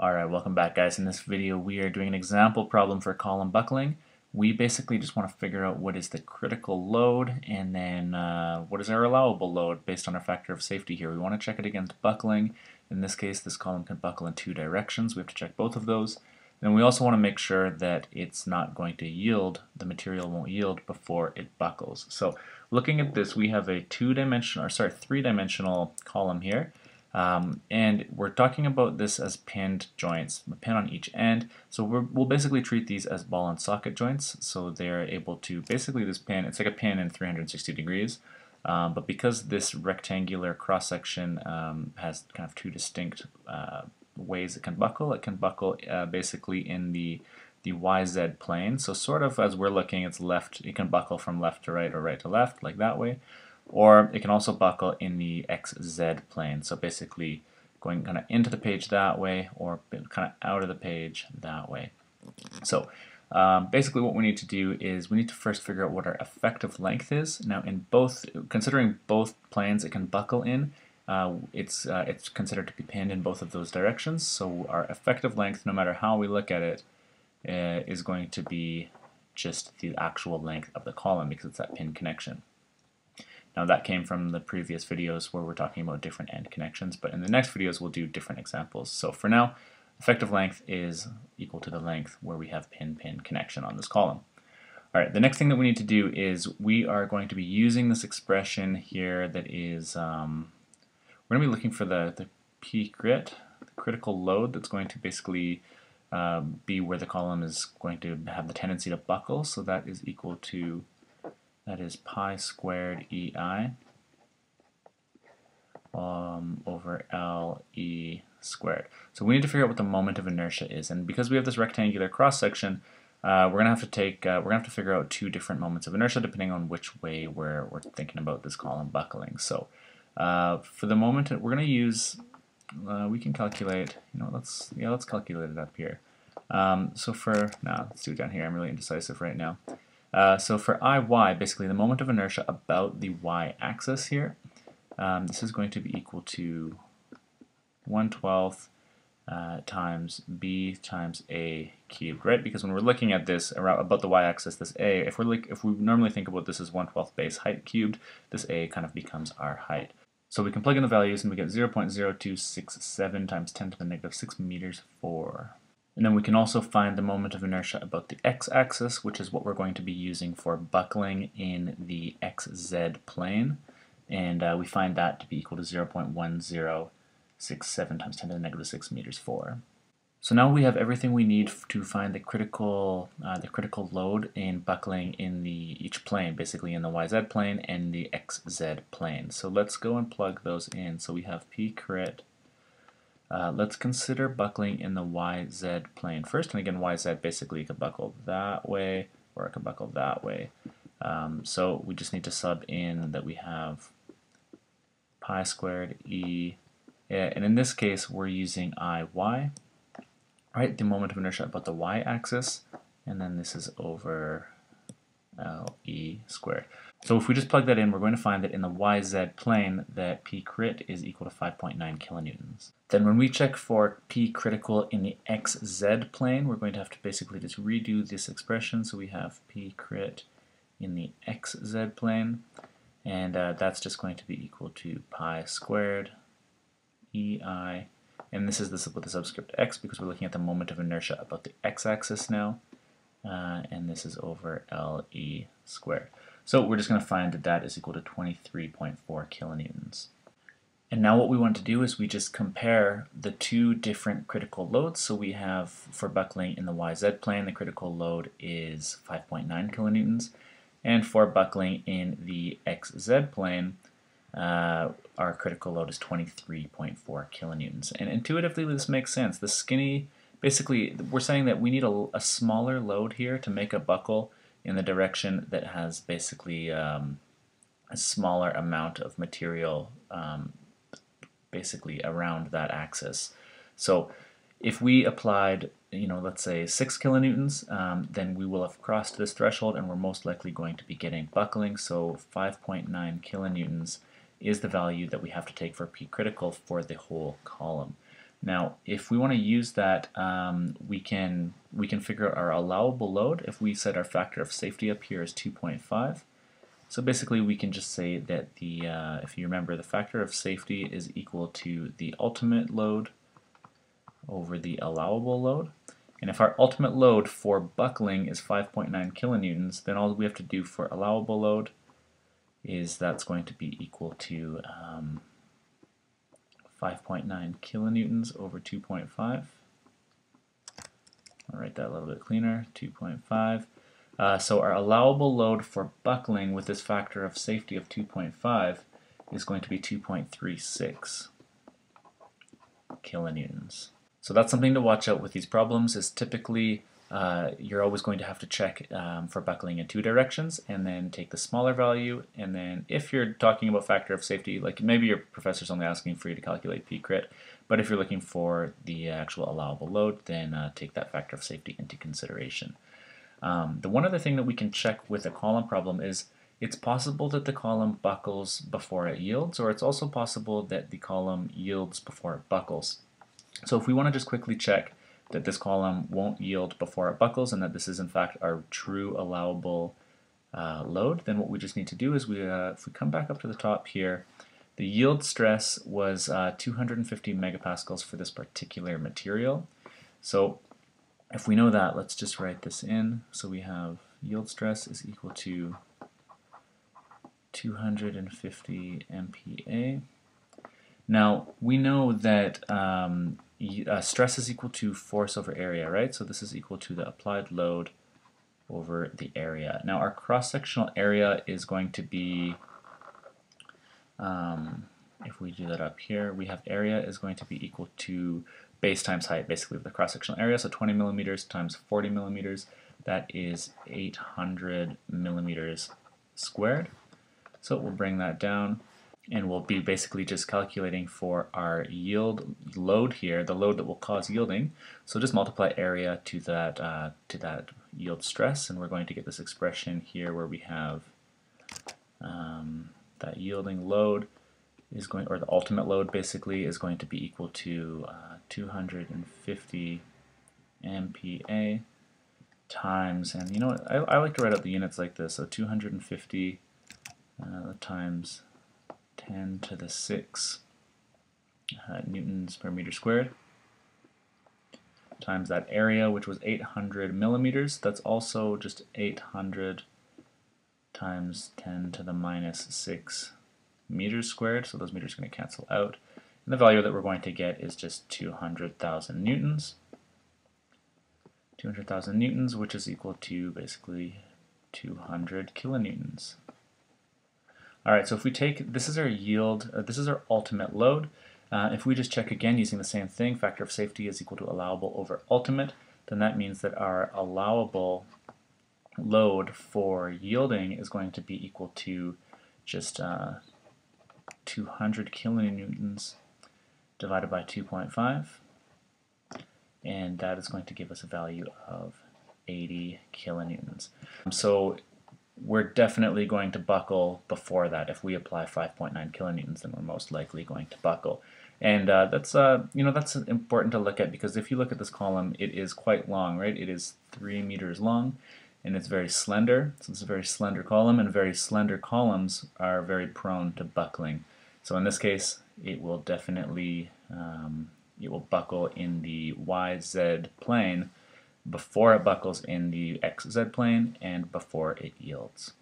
Alright, welcome back guys. In this video we are doing an example problem for column buckling. We basically just want to figure out what is the critical load and then uh, what is our allowable load based on our factor of safety here. We want to check it against buckling. In this case this column can buckle in two directions. We have to check both of those. And we also want to make sure that it's not going to yield, the material won't yield before it buckles. So looking at this we have a two-dimensional, or sorry, three-dimensional column here. Um, and we're talking about this as pinned joints, a pin on each end. So we will basically treat these as ball and socket joints. So they're able to basically this pin, it's like a pin in 360 degrees. Um, but because this rectangular cross section um, has kind of two distinct uh, ways it can buckle, it can buckle uh, basically in the the YZ plane. So sort of as we're looking, it's left. It can buckle from left to right or right to left, like that way or it can also buckle in the XZ plane. So basically going kind of into the page that way or kind of out of the page that way. So um, basically what we need to do is we need to first figure out what our effective length is. Now in both, considering both planes it can buckle in, uh, it's, uh, it's considered to be pinned in both of those directions. So our effective length, no matter how we look at it, uh, is going to be just the actual length of the column because it's that pin connection. Now that came from the previous videos where we're talking about different end connections, but in the next videos we'll do different examples. So for now, effective length is equal to the length where we have pin-pin connection on this column. Alright, the next thing that we need to do is we are going to be using this expression here that is, um, we're going to be looking for the, the P crit, the critical load that's going to basically um, be where the column is going to have the tendency to buckle, so that is equal to that is pi squared EI um, over LE squared. So we need to figure out what the moment of inertia is. And because we have this rectangular cross section, uh, we're gonna have to take uh, we're gonna have to figure out two different moments of inertia depending on which way we're we're thinking about this column buckling. So uh, for the moment we're gonna use uh, we can calculate you know let's yeah let's calculate it up here. Um, so for now let's do it down here. I'm really indecisive right now. Uh, so for Iy, basically the moment of inertia about the y-axis here, um, this is going to be equal to 1 12th uh, times b times a cubed, right? Because when we're looking at this around, about the y-axis, this a, if we're like, if we normally think about this as 1 12th base height cubed, this a kind of becomes our height. So we can plug in the values and we get 0.0267 times 10 to the negative 6 meters 4. And then we can also find the moment of inertia about the x-axis, which is what we're going to be using for buckling in the xz plane. And uh, we find that to be equal to 0.1067 times 10 to the negative 6 meters 4. So now we have everything we need to find the critical uh, the critical load in buckling in the each plane, basically in the YZ plane and the XZ plane. So let's go and plug those in. So we have P crit uh, let's consider buckling in the YZ plane first. And again, YZ basically could buckle that way or it could buckle that way. Um, so we just need to sub in that we have pi squared E. And in this case, we're using IY, right? The moment of inertia about the y-axis. And then this is over LE squared. So if we just plug that in, we're going to find that in the YZ plane that P crit is equal to 5.9 kilonewtons. Then when we check for P critical in the XZ plane, we're going to have to basically just redo this expression. So we have P crit in the XZ plane, and uh, that's just going to be equal to pi squared EI, and this is this with the subscript x because we're looking at the moment of inertia about the x-axis now, uh, and this is over LE squared. So we're just going to find that that is equal to 23.4 kilonewtons. And now what we want to do is we just compare the two different critical loads. So we have for buckling in the YZ plane, the critical load is 5.9 kilonewtons. And for buckling in the XZ plane, uh, our critical load is 23.4 kilonewtons. And intuitively this makes sense. The skinny, basically we're saying that we need a, a smaller load here to make a buckle in the direction that has basically um, a smaller amount of material um, basically around that axis. So if we applied, you know, let's say 6 kilonewtons, um, then we will have crossed this threshold and we're most likely going to be getting buckling. So 5.9 kilonewtons is the value that we have to take for P critical for the whole column. Now, if we want to use that, um, we can we can figure out our allowable load if we set our factor of safety up here as 2.5. So basically, we can just say that the uh, if you remember, the factor of safety is equal to the ultimate load over the allowable load. And if our ultimate load for buckling is 5.9 kilonewtons, then all we have to do for allowable load is that's going to be equal to um, 5.9 kilonewtons over 2.5. I'll write that a little bit cleaner, 2.5. Uh, so our allowable load for buckling with this factor of safety of 2.5 is going to be 2.36 kilonewtons. So that's something to watch out with these problems is typically uh, you're always going to have to check um, for buckling in two directions and then take the smaller value and then if you're talking about factor of safety like maybe your professor's only asking for you to calculate p crit but if you're looking for the actual allowable load then uh, take that factor of safety into consideration. Um, the one other thing that we can check with a column problem is it's possible that the column buckles before it yields or it's also possible that the column yields before it buckles. So if we want to just quickly check that this column won't yield before it buckles and that this is in fact our true allowable uh, load, then what we just need to do is we, uh, if we come back up to the top here, the yield stress was uh, 250 megapascals for this particular material. So if we know that, let's just write this in. So we have yield stress is equal to 250 MPa. Now, we know that um, uh, stress is equal to force over area, right? So this is equal to the applied load over the area. Now our cross-sectional area is going to be, um, if we do that up here, we have area is going to be equal to base times height, basically the cross-sectional area, so 20 millimeters times 40 millimeters, that is 800 millimeters squared. So we'll bring that down and we'll be basically just calculating for our yield load here, the load that will cause yielding. So just multiply area to that uh, to that yield stress, and we're going to get this expression here where we have um, that yielding load is going, or the ultimate load basically is going to be equal to uh, 250 MPa times, and you know what, I, I like to write out the units like this, so 250 uh, times 10 to the 6 uh, newtons per meter squared times that area which was 800 millimeters. That's also just 800 times 10 to the minus 6 meters squared. So those meters are going to cancel out. And the value that we're going to get is just 200,000 newtons. 200,000 newtons which is equal to basically 200 kilonewtons all right, so if we take, this is our yield, uh, this is our ultimate load. Uh, if we just check again using the same thing, factor of safety is equal to allowable over ultimate, then that means that our allowable load for yielding is going to be equal to just uh, 200 kilonewtons divided by 2.5 and that is going to give us a value of 80 kilonewtons. So we're definitely going to buckle before that. If we apply 5.9 kilonewtons, then we're most likely going to buckle. And uh, that's uh, you know that's important to look at because if you look at this column, it is quite long, right? It is three meters long, and it's very slender. So it's a very slender column, and very slender columns are very prone to buckling. So in this case, it will definitely um, it will buckle in the YZ plane before it buckles in the XZ plane and before it yields.